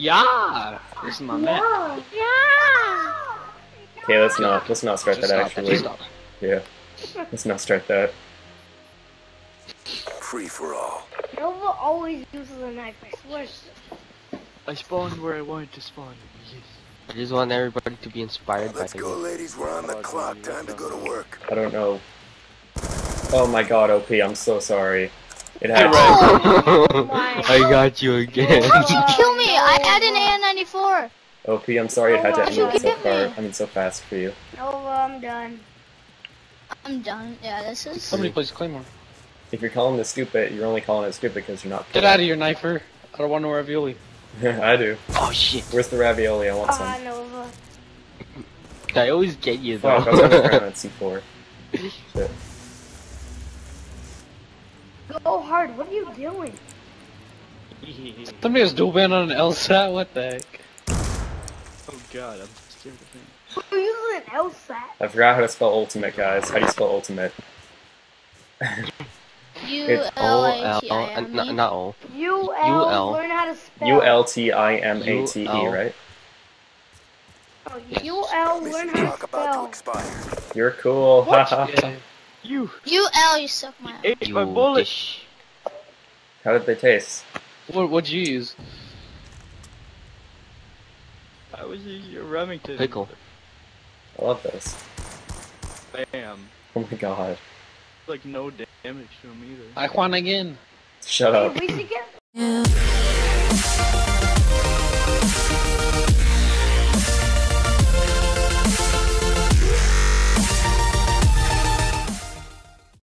Yeah! This is my man. Okay, let's not let's not start Just that stop, actually. stop. Yeah. Let's not start that. Free for all. Nova always uses a knife, I swear. I spawned where I wanted to spawn. Yes. I just want everybody to be inspired by Let's the go, ladies. We're on the oh, clock. Time to go to work. I don't know. Oh my god, OP, I'm so sorry. It Hey, had Ray. Oh my I got you again. How'd kill me? I had an AN-94. OP, I'm sorry it had to Oh, end you so far. me. I mean so fast for you. Nova, I'm done. I'm done. Yeah, this is. Somebody plays Claymore. If you're calling this stupid, you're only calling it stupid because you're not Get out of here, knifer. I don't want no ravioli. I do. oh shit! Where's the ravioli? I want Ah, some. Nova. I always get you though. Fuck, I was on the ground at C4. Shit. Go hard, what are you doing? Somebody has dual band on an LSAT? What the heck? Oh god, I'm scared of him. We're using an LSAT. I forgot how to spell ultimate, guys. How do you spell ultimate? U It's L O A L T I uh, not, E. not O. U Learn how to spell. U L T I M A T E, right? Oh, U L. Learn how to talk about to spell. expire. You're cool. Haha. Yeah. You U L. You suck my. ate my bullet. How did they taste? What, what'd you use? I was using your Remington. Pickle. I love this. Bam. Oh my god. Like no damage to him either. I won again. Shut Hey, up. we should get U